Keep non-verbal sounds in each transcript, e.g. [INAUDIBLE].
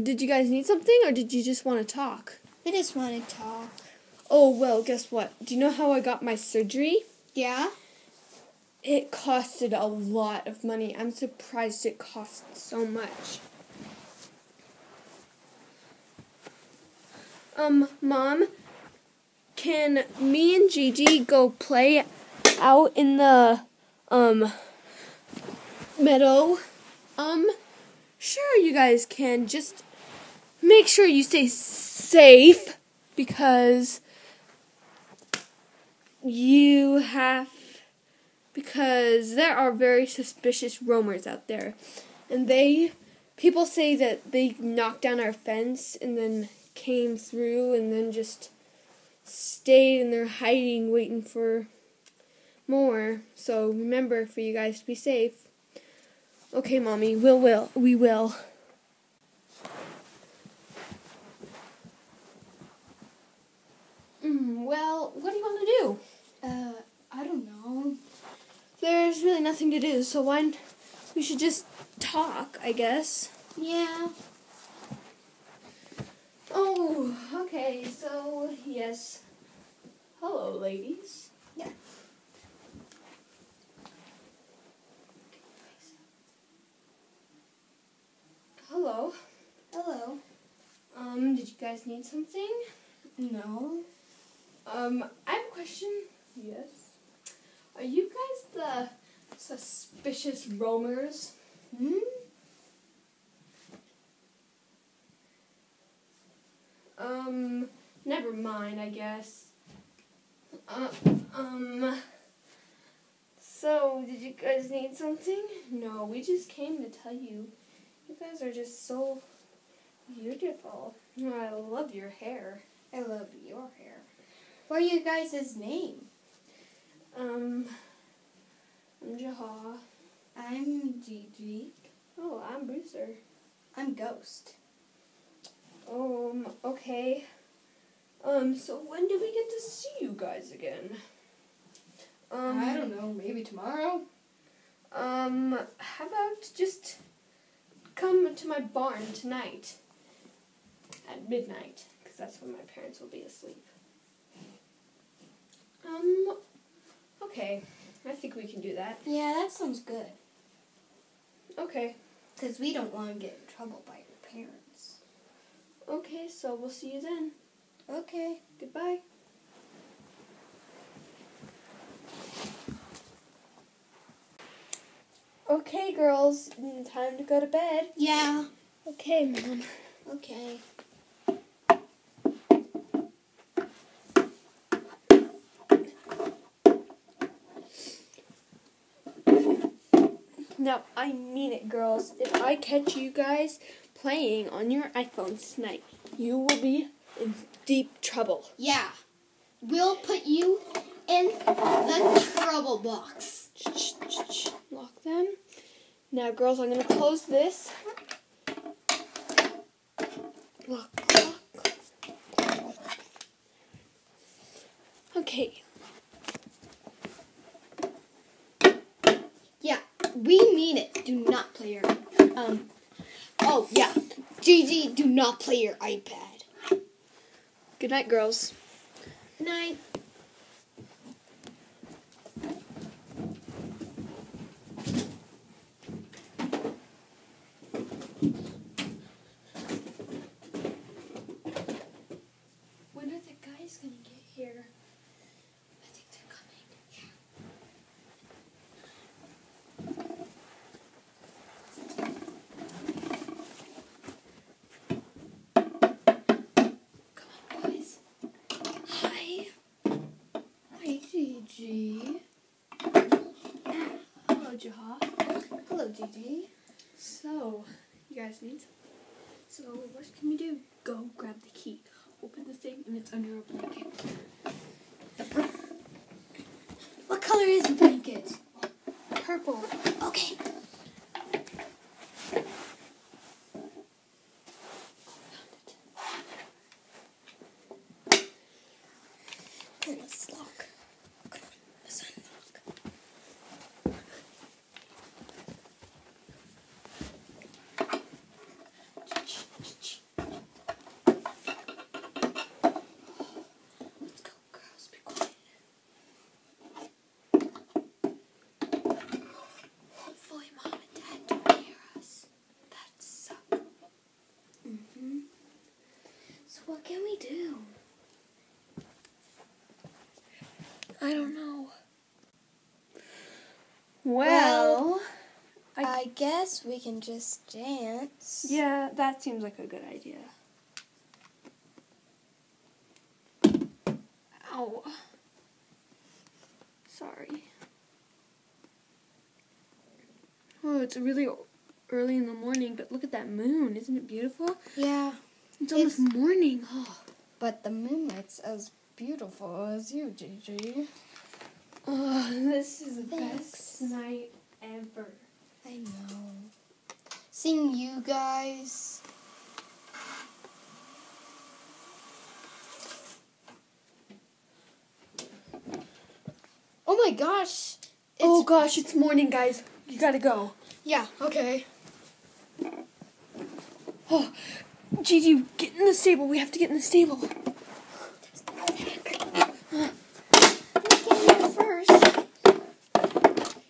did you guys need something or did you just want to talk? We just want to talk. Oh, well, guess what? Do you know how I got my surgery? Yeah? It costed a lot of money. I'm surprised it cost so much. Um, Mom, can me and Gigi go play out in the um meadow? Um, sure you guys can. Just make sure you stay safe because you have because there are very suspicious roamers out there. And they people say that they knocked down our fence and then came through and then just stayed in their hiding waiting for more. So remember for you guys to be safe. Okay, mommy, we'll will we will. Mm, well, what do you want to do? Uh, I don't know. There's really nothing to do, so why? We should just talk, I guess. Yeah. Oh, okay. So yes. Hello, ladies. Yeah. Hello. Hello. Um, did you guys need something? No. Um, I have a question. Yes. Are you guys the suspicious roamers? Hmm? Um, never mind, I guess. Uh, um, so, did you guys need something? No, we just came to tell you. You guys are just so beautiful. I love your hair. I love your hair. What are you guys' name? Um, I'm Jaha. I'm Gigi. Oh, I'm Brewster. I'm Ghost. Um, okay. Um, so when do we get to see you guys again? Um, I don't know. Maybe tomorrow? Um, how about just come to my barn tonight at midnight, because that's when my parents will be asleep. Um, okay. I think we can do that. Yeah, that sounds good. Okay. Because we don't want to get in trouble by your parents. Okay, so we'll see you then. Okay. Goodbye. Okay, girls, time to go to bed. Yeah. Okay, Mom. Okay. Now, I mean it, girls. If I catch you guys playing on your iPhones tonight, you will be in deep trouble. Yeah. We'll put you in the trouble box. Lock them. Now, girls, I'm going to close this. Lock, lock. Okay. Yeah, we mean it. Do not play your um. Oh yeah, Gigi, do not play your iPad. Good night, girls. Good night. When are the guys going to get here? I think they're coming. Come on, guys. Hi. Hi, Gigi. Hello, Jaha. Gigi. So, you guys need something. So, what can we do? Go grab the key. Open the thing, and it's under a blanket. What color is the blanket? Purple. What can we do? I don't know. Well, well I, I guess we can just dance. Yeah, that seems like a good idea. Ow. Sorry. Oh, it's really early in the morning, but look at that moon. Isn't it beautiful? Yeah. It's almost morning. Oh. [GASPS] but the moonlight's as beautiful as you, Gigi. oh, this is the Thanks. best night ever. I know. Seeing you guys. Oh my gosh. It's, oh gosh, it's morning, guys. You gotta go. yeah, okay. Oh, Gigi, get in the stable. We have to get in the stable. Get in first.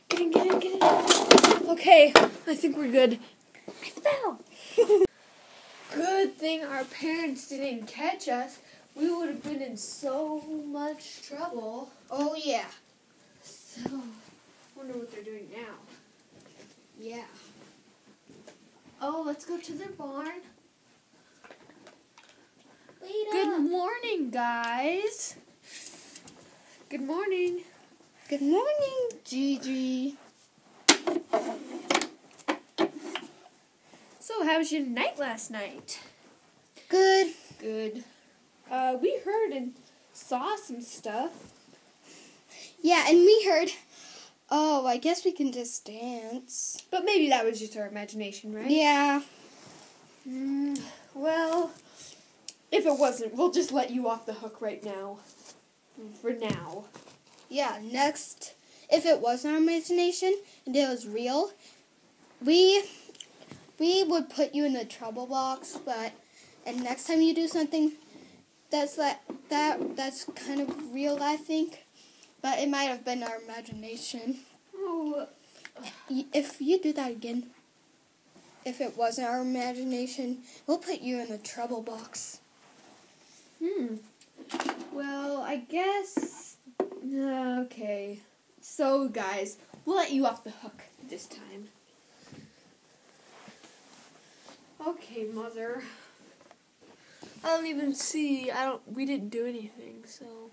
Get in, get in, get in. Okay, I think we're good. I fell. [LAUGHS] Good thing our parents didn't catch us. We would have been in so much trouble. Oh yeah. So, wonder what they're doing now. Yeah. Oh, let's go to their barn. Good morning, guys. Good morning. Good morning, Gigi. So, how was your night last night? Good. Good. Uh, we heard and saw some stuff. Yeah, and we heard. Oh, I guess we can just dance. But maybe that was just our imagination, right? Yeah. Mm, well, if it wasn't, we'll just let you off the hook right now. For now. Yeah, next, if it was our imagination and it was real, we we would put you in the trouble box, but and next time you do something that's like that that's kind of real, I think, but it might have been our imagination. Oh, If you do that again, if it wasn't our imagination, we'll put you in the trouble box. Hmm. Well, I guess. uh, Okay. So, guys, we'll let you off the hook this time. Okay, mother. I don't even see. I don't. We didn't do anything, so.